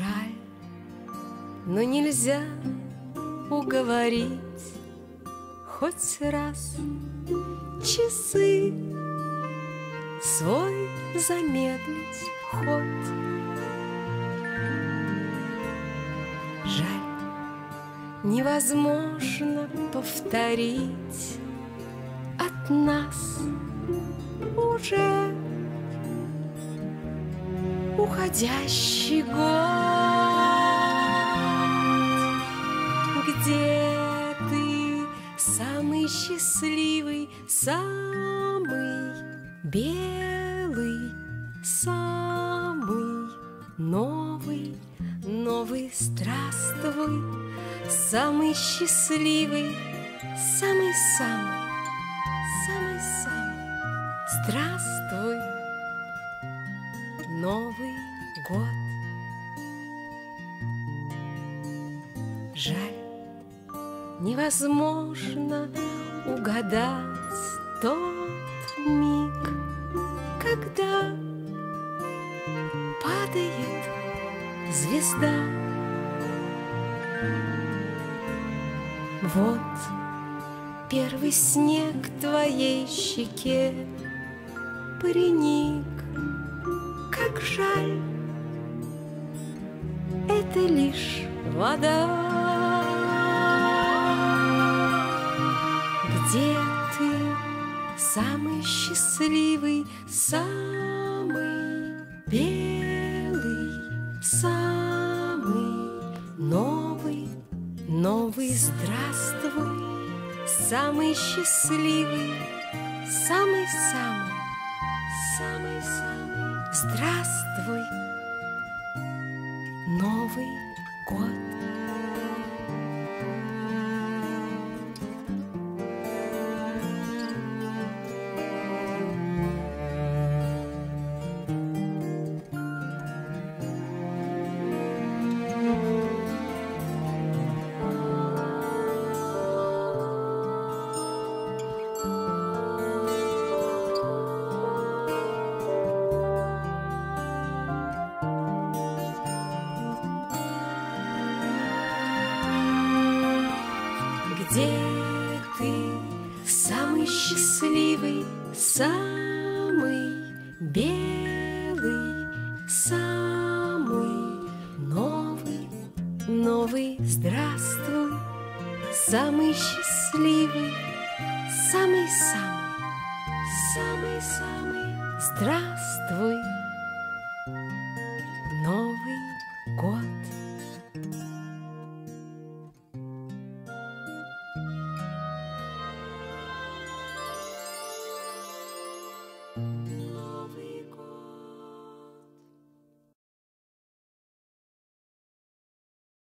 Жаль, но нельзя уговорить Хоть раз часы Свой замедлить ход. Жаль, невозможно повторить От нас уже уходящий год, где ты самый счастливый, самый белый, самый новый, новый? Здравствуй, самый счастливый, самый-самый, самый-самый, здравствуй. Жаль, невозможно угадать тот миг, когда падает звезда. Вот первый снег твоей щеке приник как жаль, это лишь вода. Где ты самый счастливый, самый белый, самый новый, новый здравствуй, самый счастливый, самый-самый, самый-самый. Здравствуй, Новый год. Где ты? Самый счастливый, самый белый, самый новый, новый, здравствуй, самый счастливый, самый-самый, самый-самый, здравствуй.